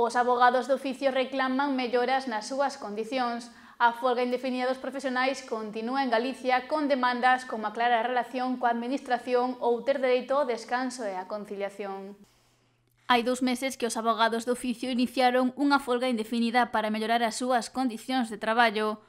Os abogados de oficio reclaman melloras nas súas condicións. A folga indefinida dos profesionais continúa en Galicia con demandas como a clara relación coa administración ou ter dereito ao descanso e a conciliación. Hai dous meses que os abogados de oficio iniciaron unha folga indefinida para mellorar as súas condicións de traballo.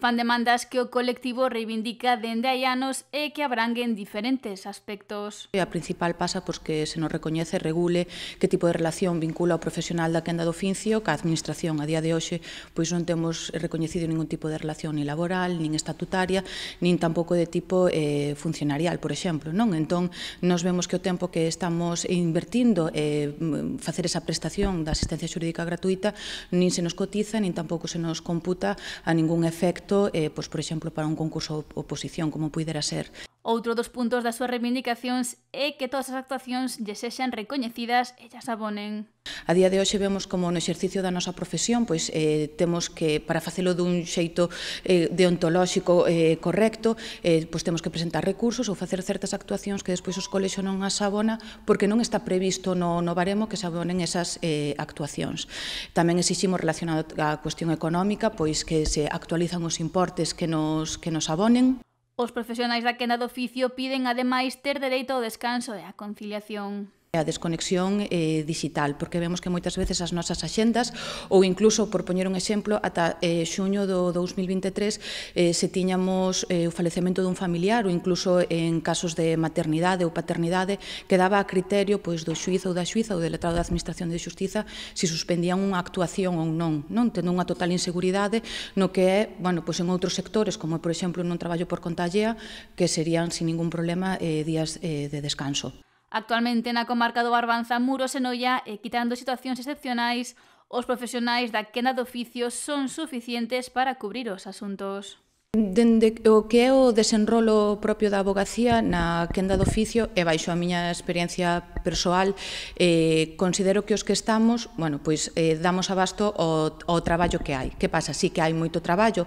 Fan demandas que o colectivo reivindica dende hai anos e que abranguen diferentes aspectos. A principal pasa pois, que se nos recoñece e regule que tipo de relación vincula o profesional da quenda do oficio, que a administración a día de hoxe pois non temos recoñecido ningún tipo de relación ni laboral, nin estatutaria, nin tampouco de tipo eh, funcionarial, por exemplo. Non? Entón, nos vemos que o tempo que estamos invertindo eh, facer esa prestación da asistencia xurídica gratuita nin se nos cotiza, nin tampouco se nos computa a ningún efecto proxecto, eh, pois, por exemplo, para un concurso oposición, como puidera ser. Outro dos puntos das súas reivindicacións é que todas as actuacións lle sexan recoñecidas e xa abonen. A día de hoxe vemos como no exercicio da nosa profesión pois eh, temos que, para facelo dun xeito eh, deontolóxico eh, correcto, eh, pois temos que presentar recursos ou facer certas actuacións que despois os colexo non as abona porque non está previsto no, no baremo que se abonen esas eh, actuacións. Tamén exiximos relacionado á cuestión económica pois que se actualizan os importes que nos, que nos abonen. Os profesionais da quenda do oficio piden ademais ter dereito ao descanso e á conciliación a desconexión eh, digital, porque vemos que moitas veces as nosas axendas, ou incluso, por poñer un exemplo, ata eh, xuño do 2023 eh, se tiñamos eh, o falecemento dun familiar ou incluso en casos de maternidade ou paternidade, quedaba a criterio pois do xuiz ou da xuiza ou do letrado da Administración de Xustiza se suspendían unha actuación ou non, non tendo unha total inseguridade no que é, bueno, pois en outros sectores, como por exemplo nun traballo por contallea, que serían sin ningún problema eh, días eh, de descanso. Actualmente na comarca do Barbanza, Muros e Noia, e eh, quitando situacións excepcionais, os profesionais da quenda de oficio son suficientes para cubrir os asuntos. Dende o que é o desenrolo propio da abogacía na quenda do oficio e baixo a miña experiencia persoal, eh, considero que os que estamos, bueno, pois eh, damos abasto ao, ao traballo que hai. Que pasa? Sí que hai moito traballo.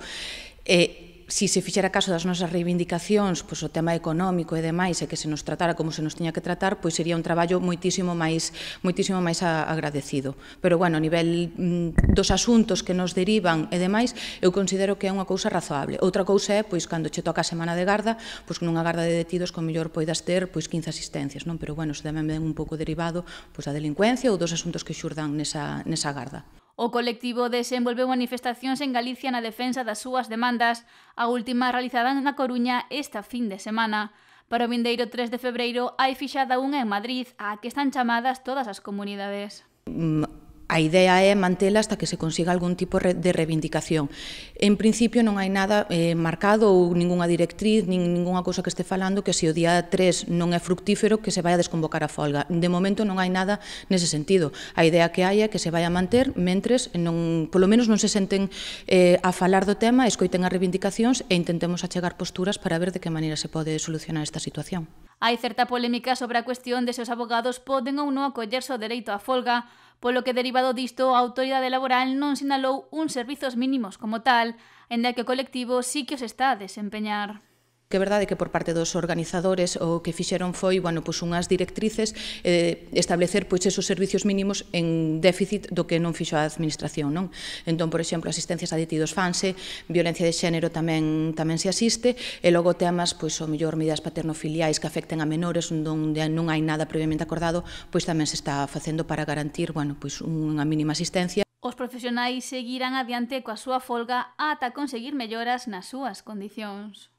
Eh, si se fixera caso das nosas reivindicacións, pois o tema económico e demais, e que se nos tratara como se nos tiña que tratar, pois sería un traballo moitísimo máis moitísimo máis agradecido. Pero bueno, a nivel mm, dos asuntos que nos derivan e demais, eu considero que é unha cousa razoable. Outra cousa é, pois cando che toca a semana de garda, pois nunha garda de detidos con mellor poidas ter pois 15 asistencias, non? Pero bueno, se tamén ven un pouco derivado pois da delincuencia ou dos asuntos que xurdan nesa nesa garda. O colectivo desenvolveu manifestacións en Galicia na defensa das súas demandas, a última realizada na Coruña esta fin de semana. Para o vindeiro 3 de febreiro hai fixada unha en Madrid, a que están chamadas todas as comunidades. Mm A idea é mantela hasta que se consiga algún tipo de reivindicación. En principio non hai nada eh, marcado ou ningunha directriz, nin ningunha cousa que este falando que se o día 3 non é fructífero que se vai a desconvocar a folga. De momento non hai nada nese sentido. A idea que hai é que se vai a manter mentres non, polo menos non se senten eh, a falar do tema, escoiten as reivindicacións e intentemos achegar posturas para ver de que maneira se pode solucionar esta situación. Hai certa polémica sobre a cuestión de se os abogados poden ou non acollerse o dereito á folga polo que derivado disto a autoridade laboral non sinalou uns servizos mínimos como tal, enda que o colectivo sí que os está a desempeñar que é verdade que por parte dos organizadores o que fixeron foi, bueno, pois unhas directrices eh, establecer pois esos servicios mínimos en déficit do que non fixo a administración, non? Entón, por exemplo, asistencias a detidos fanse, violencia de xénero tamén tamén se asiste, e logo temas pois o mellor medidas paternofiliais que afecten a menores onde non hai nada previamente acordado, pois tamén se está facendo para garantir, bueno, pois unha mínima asistencia Os profesionais seguirán adiante coa súa folga ata conseguir melloras nas súas condicións.